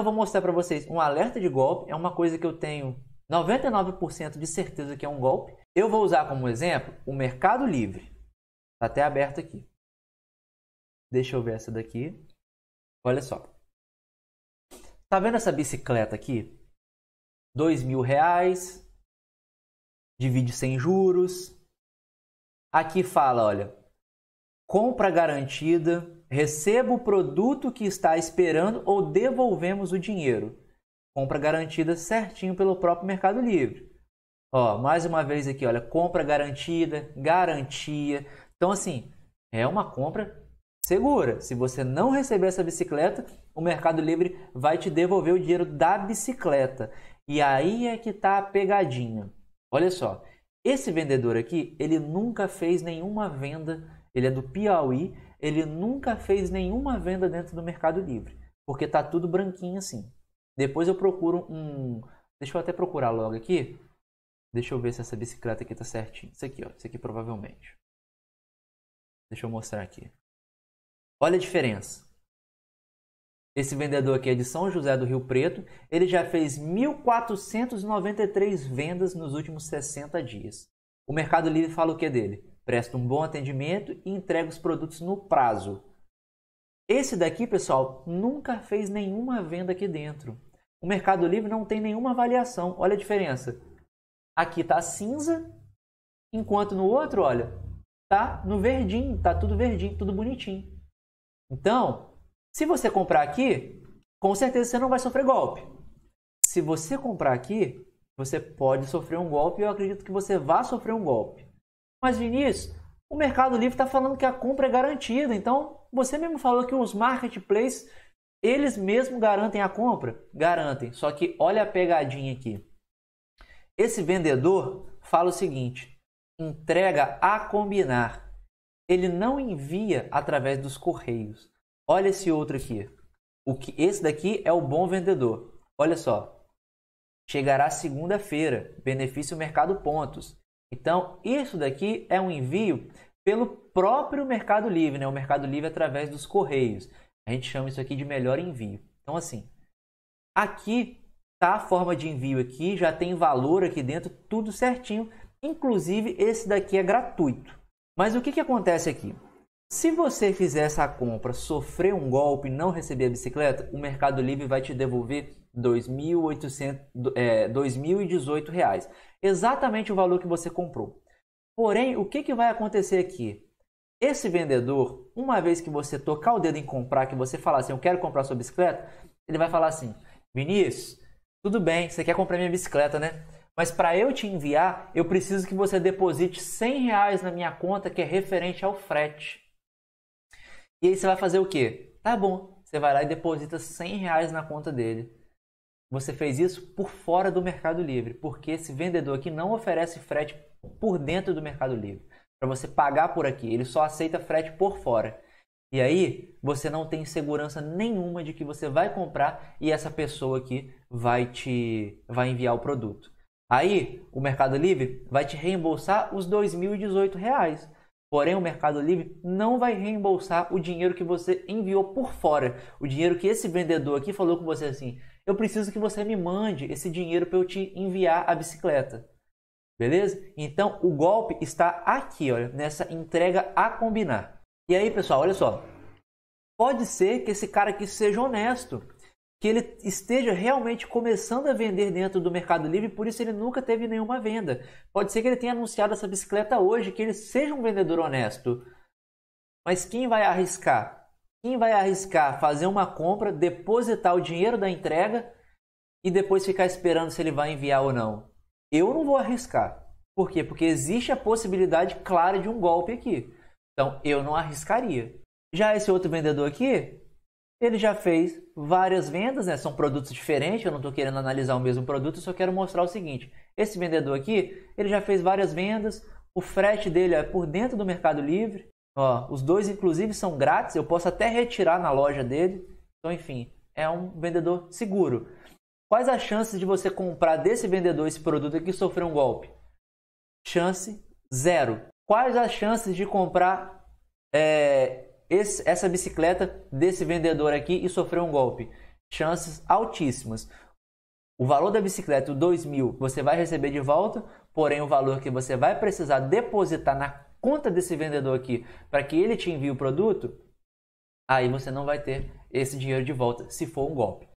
Eu vou mostrar para vocês um alerta de golpe, é uma coisa que eu tenho 99% de certeza que é um golpe. Eu vou usar como exemplo o Mercado Livre. Está até aberto aqui. Deixa eu ver essa daqui. Olha só. Tá vendo essa bicicleta aqui? Dois mil reais. Divide sem juros. Aqui fala, olha, compra garantida, receba o produto que está esperando ou devolvemos o dinheiro. Compra garantida certinho pelo próprio Mercado Livre. Ó, mais uma vez aqui, olha, compra garantida, garantia. Então assim, é uma compra segura. Se você não receber essa bicicleta, o Mercado Livre vai te devolver o dinheiro da bicicleta. E aí é que está a pegadinha. Olha só, esse vendedor aqui, ele nunca fez nenhuma venda, ele é do Piauí, ele nunca fez nenhuma venda dentro do Mercado Livre, porque tá tudo branquinho assim. Depois eu procuro um, deixa eu até procurar logo aqui. Deixa eu ver se essa bicicleta aqui tá certinho. Isso aqui, ó, isso aqui provavelmente. Deixa eu mostrar aqui. Olha a diferença. Esse vendedor aqui é de São José do Rio Preto. Ele já fez 1.493 vendas nos últimos 60 dias. O Mercado Livre fala o que dele? Presta um bom atendimento e entrega os produtos no prazo. Esse daqui, pessoal, nunca fez nenhuma venda aqui dentro. O Mercado Livre não tem nenhuma avaliação. Olha a diferença. Aqui está cinza, enquanto no outro, olha, tá no verdinho, tá tudo verdinho, tudo bonitinho. Então, se você comprar aqui, com certeza você não vai sofrer golpe. Se você comprar aqui, você pode sofrer um golpe e eu acredito que você vai sofrer um golpe. Mas Vinícius, o Mercado Livre está falando que a compra é garantida. Então, você mesmo falou que os marketplaces, eles mesmos garantem a compra? Garantem. Só que olha a pegadinha aqui. Esse vendedor fala o seguinte: entrega a combinar ele não envia através dos correios. Olha esse outro aqui. O que esse daqui é o bom vendedor. Olha só. Chegará segunda-feira. Benefício Mercado Pontos. Então, isso daqui é um envio pelo próprio Mercado Livre, né? O Mercado Livre através dos correios. A gente chama isso aqui de melhor envio. Então, assim, aqui tá a forma de envio aqui, já tem valor aqui dentro, tudo certinho. Inclusive, esse daqui é gratuito. Mas o que, que acontece aqui? Se você fizer essa compra, sofrer um golpe e não receber a bicicleta, o Mercado Livre vai te devolver R$ 2.018. É, exatamente o valor que você comprou. Porém, o que, que vai acontecer aqui? Esse vendedor, uma vez que você tocar o dedo em comprar, que você falar assim, eu quero comprar sua bicicleta, ele vai falar assim, Vinícius, tudo bem, você quer comprar minha bicicleta, né? Mas para eu te enviar, eu preciso que você deposite 100 reais na minha conta que é referente ao frete. E aí você vai fazer o quê? Tá bom, você vai lá e deposita 100 reais na conta dele. Você fez isso por fora do Mercado Livre, porque esse vendedor aqui não oferece frete por dentro do Mercado Livre. Para você pagar por aqui, ele só aceita frete por fora. E aí você não tem segurança nenhuma de que você vai comprar e essa pessoa aqui vai te vai enviar o produto. Aí o Mercado Livre vai te reembolsar os R$ 2.018. Porém, o Mercado Livre não vai reembolsar o dinheiro que você enviou por fora. O dinheiro que esse vendedor aqui falou com você assim: eu preciso que você me mande esse dinheiro para eu te enviar a bicicleta. Beleza? Então o golpe está aqui, olha, nessa entrega a combinar. E aí, pessoal, olha só. Pode ser que esse cara aqui seja honesto que ele esteja realmente começando a vender dentro do Mercado Livre, por isso ele nunca teve nenhuma venda. Pode ser que ele tenha anunciado essa bicicleta hoje, que ele seja um vendedor honesto. Mas quem vai arriscar? Quem vai arriscar fazer uma compra, depositar o dinheiro da entrega e depois ficar esperando se ele vai enviar ou não? Eu não vou arriscar. Por quê? Porque existe a possibilidade clara de um golpe aqui. Então eu não arriscaria. Já esse outro vendedor aqui, ele já fez várias vendas, né? são produtos diferentes, eu não estou querendo analisar o mesmo produto, eu só quero mostrar o seguinte. Esse vendedor aqui, ele já fez várias vendas, o frete dele é por dentro do Mercado Livre, Ó, os dois inclusive são grátis, eu posso até retirar na loja dele, então enfim, é um vendedor seguro. Quais as chances de você comprar desse vendedor esse produto aqui e sofrer um golpe? Chance zero. Quais as chances de comprar é, esse, essa bicicleta desse vendedor aqui e sofreu um golpe? chances altíssimas. O valor da bicicleta, o 2 mil, você vai receber de volta, porém o valor que você vai precisar depositar na conta desse vendedor aqui para que ele te envie o produto, aí você não vai ter esse dinheiro de volta, se for um golpe.